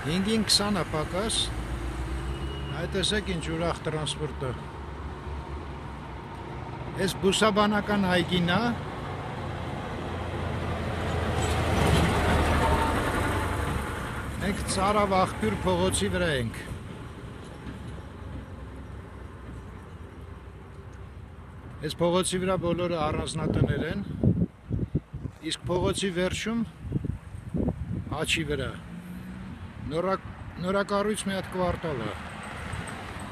5-ին 20-ը պակաս։ Այդ տեսեք ինչ ուրախ տրանսպորտը։ Այս բուսաբանական այգին է։ Մենք Ծարավ աղբյուր փողոցի վրա ենք։ Այս փողոցի վրա բոլորը առանձնատներ են։ Իսկ փողոցի վերջում աչի վրա նորակառույց մի հատ կվարտալ է։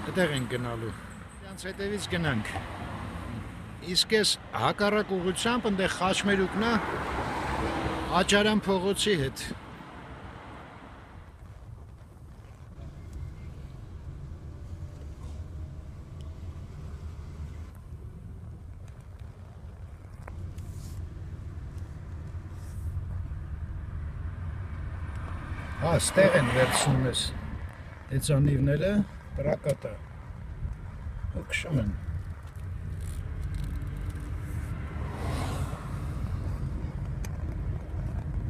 Այդտեղ ենք գնալու։ Դրանց հետևից գնանք։ Իսկ այս հակառակ ուղությամբ այնտեղ խաչմերուկն է Աճարան փողոցի հետ։ Հա, ստեղ են վերցնում ես։ Այդ անիվները պրակատա։ Հոգշում են։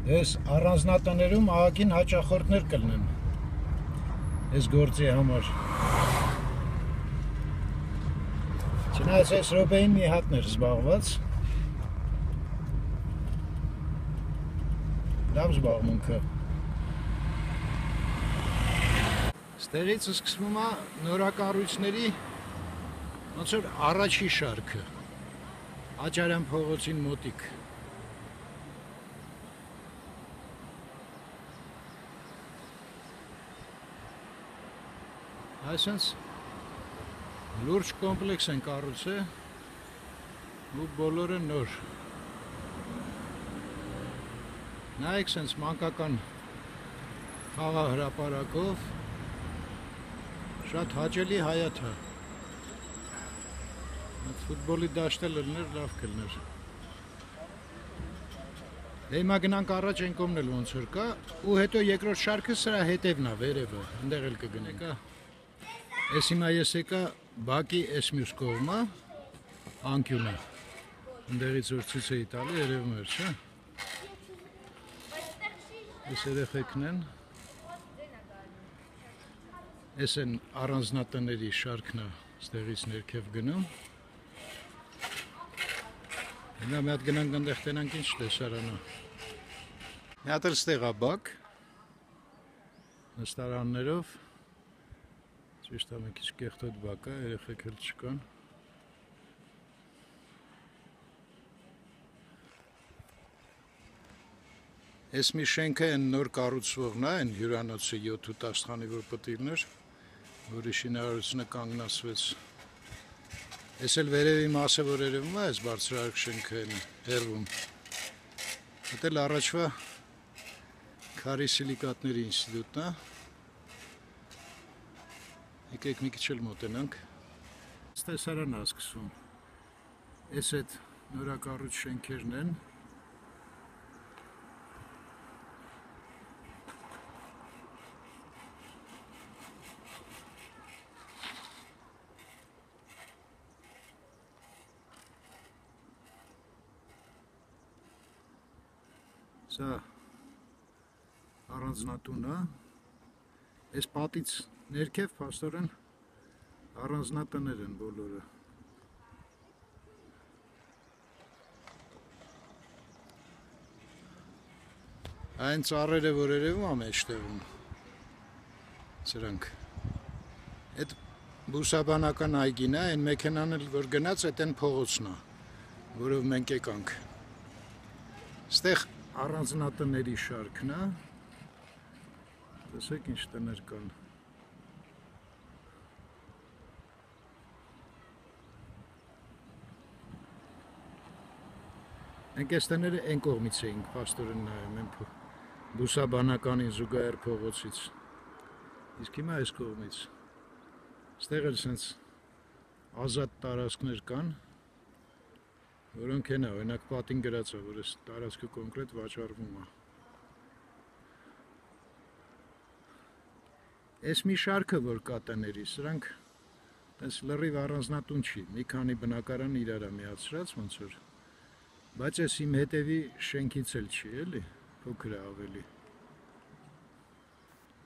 Ես առանձնատներում ահագին հաճախորդներ կլնեն։ Այս գործի համար։ Չնայած այս ռոբեին մի հատներ զբաղված։ Լավ զբաղմունքը։ Ստեղից սկսվում է նորակառույցների ոնց որ առաջի շարքը։ Աճարյան փողոցին մոտիկ։ Այսինքն լուրջ կոմպլեքս են կառուցել ու բոլորը նոր։ Նայեք sense մանկական խաղահրապարակով շատ հաճելի հայաթ է։ Ֆուտբոլի դաշտը լրներ լավ կլներ։ Դե հիմա գնանք առաջ են կողմնել ոնց որ կա ու հետո երկրորդ շարքը սրա հետևն է վերևը, այնտեղ էլ կգնենք, հա։ Էս հիմա ես եկա Բակի էս մյուս կողմը անկյունը։ Ընդերից որ ցույց էի տալի երևում էր, չէ՞։ Էս երեխեքն են։ Էս են առանձնատների շարքն է, ստեղից ներքև գնում։ Հիմա մի հատ գնանք այնտեղ տենանք ինչ տեսարանը։ Մի հատ էլ ստեղ է բակ։ Նստարաններով Ճիշտ է, մի քիչ կեղտոտ բակ է, երեխեք էլ չկան։ Այս մի շենքը են նոր կառուցվողն է, այն հյուրանոցը 7-8 աստղանի որ պտիլներ, որի շինարարությունը կանգնացվեց։ Այս էլ վերևի մասը որ երևում է, այս բարձրարկ շենքը են հերվում։ Դա էլ առաջվա քարի սիլիկատների ինստիտուտն է։ Եկեք մի քիչ էլ մոտենանք։ Ստեսարանն է սկսվում։ Էս այդ նորակառույց շենքերն են։ Սա առանձնատուն է։ Այս պատից Ներքև փաստորեն առանձնատներ են բոլորը։ Այն ծառերը, որ երևում է մեջտեղում, սրանք այդ բուսաբանական այգին է, այն մեքենան էլ որ գնաց, այդ են փողոցն է, որով մենք եկանք։ Ստեղ առանձնատների շարքն է։ Տեսեք ինչ տներ կան։ Մենք այս տները այն կողմից էինք պաստորեն նայում, այն բուսաբանականին զուգահեռ փողոցից։ Իսկ հիմա այս կողմից։ Ստեղ էլ սենց ազատ տարածքներ կան, որոնք են օրինակ պատին գրած է, որ այս տարածքը կոնկրետ վաճառվում է։ Այս մի շարքը որ կա տների, սրանք տես լրիվ առանձնատուն չի, մի քանի բնակարան իրար է միացրած ոնց որ Բայց ես իմ հետևի շենքից էլ չի, էլի, փոքր է ավելի։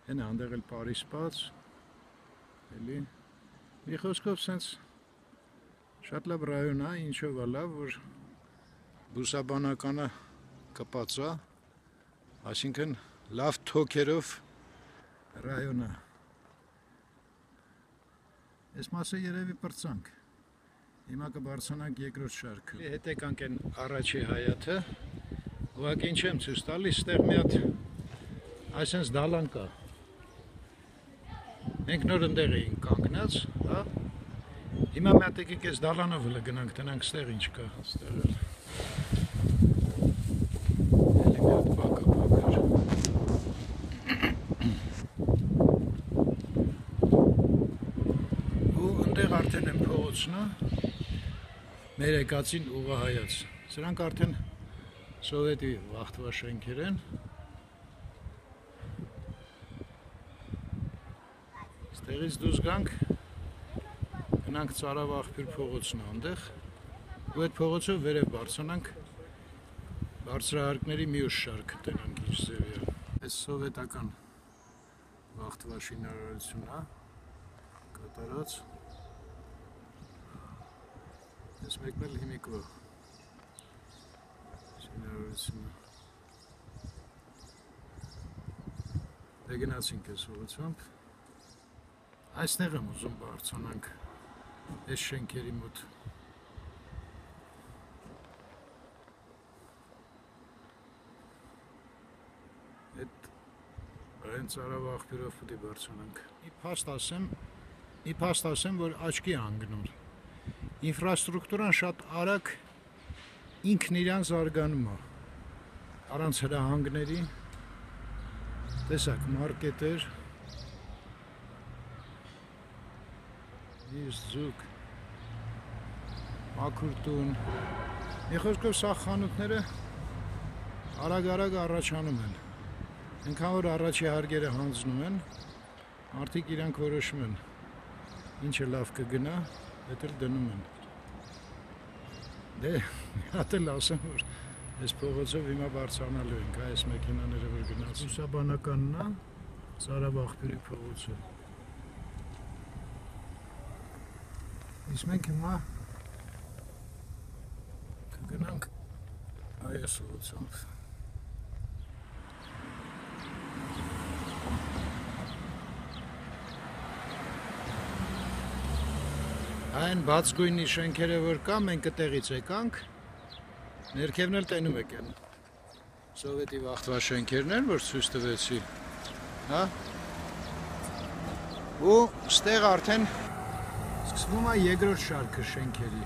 Հենա անդեղ էլ Փարիսպած։ Էլի մի խոսքով սենց շատ լավ ռայոն է, ինչով է լավ, որ բուսաբանականը կպած է, այսինքն լավ թոքերով ռայոն է։ Այս մասը երևի պրծանք։ Հիմա կբարձրանանք երկրորդ շարքը։ Հետեկանք են առաջի հայաթը։ Ուղղակի ինչ եմ ցույց տալիս, ստեղ մի հատ այսպես դալան կա։ Մենք նոր ընդեղ էինք կանգնած, հա։ Հիմա մի հատ եկեք այս դալանով հələ գնանք, տնանք ստեղ ինչ կա, ստեղ էլ։ Էլի մի հատ բակը բակար։ Ու ընդեղ արդեն են փողոցնա մեր եկածին ուղահայաց։ Սրանք արդեն սովետի վախտվա շենքեր են։ Ստեղից դուրս գանք, գնանք Ծարավ աղբյուր փողոցն այնտեղ, ու այդ փողոցով վերև բարձրանանք բարձրահարկների մի ուշ շարքը տնանք ինչ ձև է։ Այս սովետական վախտվա շինարարությունն է կատարած։ Այս մեկն էլ հիմիկվա շինարարությունը։ Դե գնացինք այս ուղությամբ։ Այստեղ եմ ուզում բարձրանանք այս շենքերի մոտ։ Այդ հենց արավ աղբյուրով պետք է բարձրանանք։ Մի փաստ ասեմ, որ աչքի է հանգնում։ Ինֆրաստրուկտուրան շատ արագ ինքն իրան զարգանում է։ Առանց հրահանգների տեսակ մարքետեր Իս զուկ մաքուրտուն Մի խոսքով սա խանութները արագ-արագ առաջանում են։ Այնքան որ առաջի հարգերը հանձնում են, մարդիկ իրանք որոշում են ինչը լավ կգնա, դա էլ դնում են։ Դե, հատ էլ ասեմ, որ այս փողոցով հիմա բարձրանալու ենք, այս մեքենաները որ գնաց։ Ուսաբանականն է, Սարաբախբյուրի փողոցը։ Իսկ մենք հիմա կգնանք այս ուղությամբ։ Այն բաց գույնի շենքերը որ կա, մենք այդտեղից եկանք։ Ներքևն էլ տենում եք են։ Սովետի վախտվա շենքերն են, որ ցույց տվեցի։ Հա? Ու ստեղ արդեն սկսվում է երկրորդ շարքը շենքերի։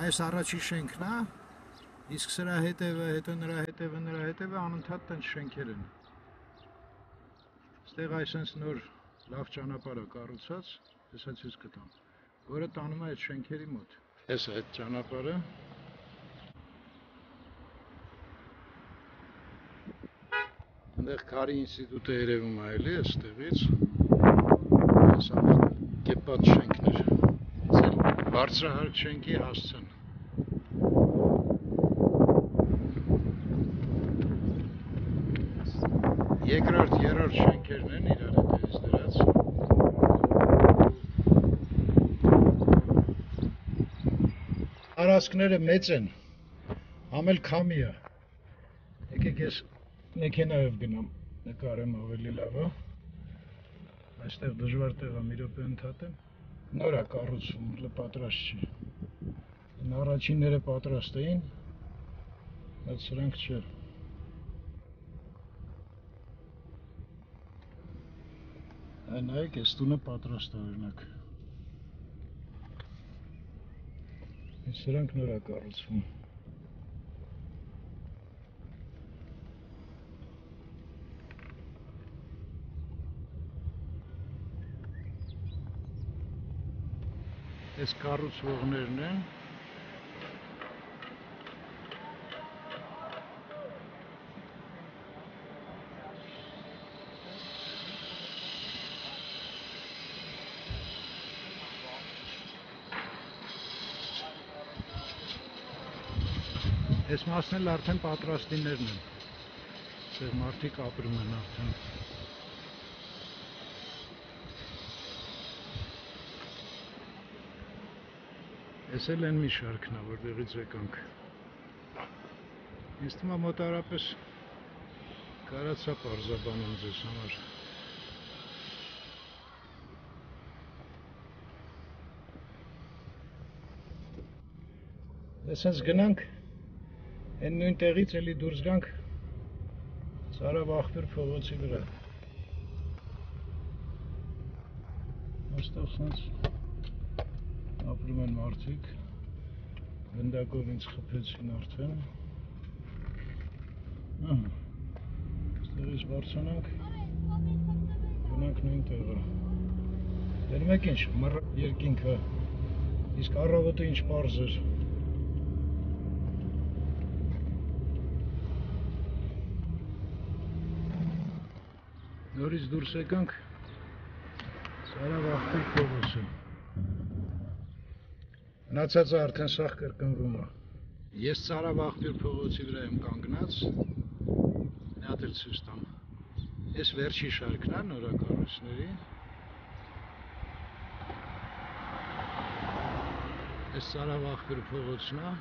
Այս առաջի շենքն է, իսկ սրա հետևը, հետո նրա հետևը, նրա հետևը անընդհատ տենց շենքեր են։ Ստեղ այսպես նոր լավ ճանապարհ է կառուցած, հեսա ցույց կտամ որը տանում է այդ շենքերի մոտ։ է այդ ճանապարհը։ Այնտեղ Քարի ինստիտուտը երևում է էլի այստեղից։ Այս ամեն կեպած շենքներ։ Էս էլ բարձրահարկ շենքի հասցեն։ Երկրորդ, երրորդ շենքերն են իրար հետևից դրած։ Տարածքները մեծ են։ Համել քամի է։ Եկեք ես մեքենայով գնամ, նկարեմ ավելի լավ է։ Այստեղ դժվար տեղ է մի րոպե ընդհատեմ։ Նոր է կառուցվում, լը պատրաստ չի։ Այն առաջինները պատրաստ էին, բայց սրանք չէ։ Այն նայեք, այս տունը պատրաստ է օրինակ։ Սրանք նոր է կառուցվում։ Այս կառուցողներն են։ Այս մասն էլ արդեն պատրաստիներն են։ Սեր մարդիկ ապրում են արդեն։ Էս էլ են մի շարքն է, որտեղից եկանք։ Ինձ թվում է մոտարապես կարացա parzabanım ձեզ համար։ Այսպես գնանք այն նույն տեղից էլի դուրս գանք Սարավ աղբյուր փողոցի վրա։ Այստեղ սենց ապրում են մարդիկ, գնդակով ինձ խփեցին արդեն։ Ահա, այստեղից բարձրանանք, գնանք նույն տեղը։ Դեր մեկ ինչ, մռ երկինքը, իսկ առավոտը ինչ պարզ էր։ Նորից դուրս եկանք Սարավ աղբյուր փողոցը։ Մնացածը արդեն սաղ կրկնվում է։ Ես Սարավ աղբյուր փողոցի վրա եմ կանգնած։ էլ ցույց տամ։ Այս վերջի շարքն է նորակառույցների։ Այս Սարավ աղբյուր փողոցն է։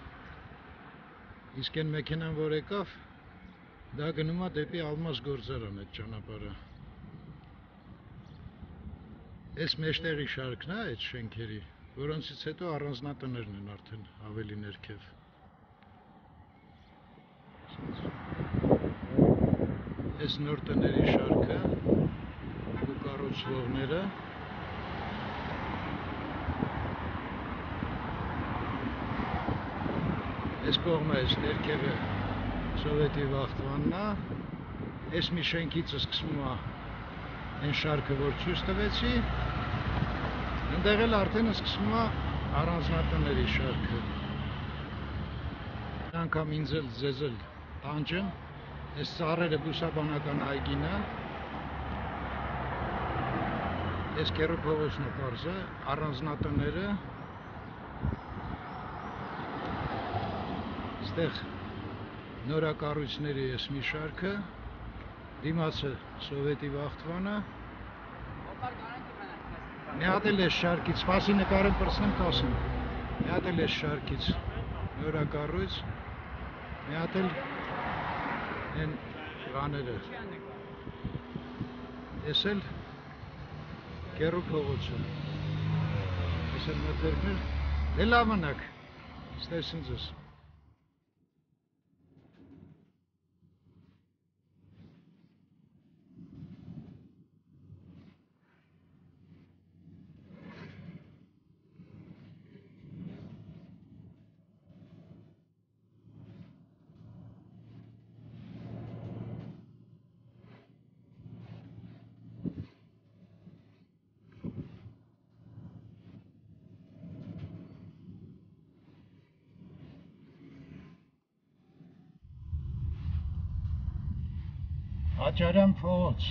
Իսկ այն մեքենան, որ եկավ, դա գնում է դեպի Ալմաս գործարան այդ ճանապարհը։ Այս մեջտեղի շարքն է այդ շենքերի, որոնցից հետո առանձնատներն են արդեն ավելի ներքև։ Այս նոր տների շարքը ու կառուցվողները Այս կողմը այս ներքևը սովետի վախտվանն է, այս մի շենքից սկսվում է այն շարքը, որ ցույց տվեցի, այնտեղ էլ արդեն սկսվում է առանձնատների շարքը։ Անգամ ինձ էլ ձեզ էլ տանջեմ, այս ծառերը բուսաբանական այգին է, այս կերու փողոցն է պարզը, առանձնատները, ստեղ նորակառույցների ես մի շարքը, դիմացը սովետի վախտվանը մի հատ էլ ես շարքից, սպասի նկարեմ պրսնեմ կասեմ մի հատ էլ ես շարքից նորակառույց մի հատ էլ են բաները ես էլ կերու փողոցը ես էլ մտերքներ դե լավ մնաք ստեսին ձեզ Աճարյան փողոց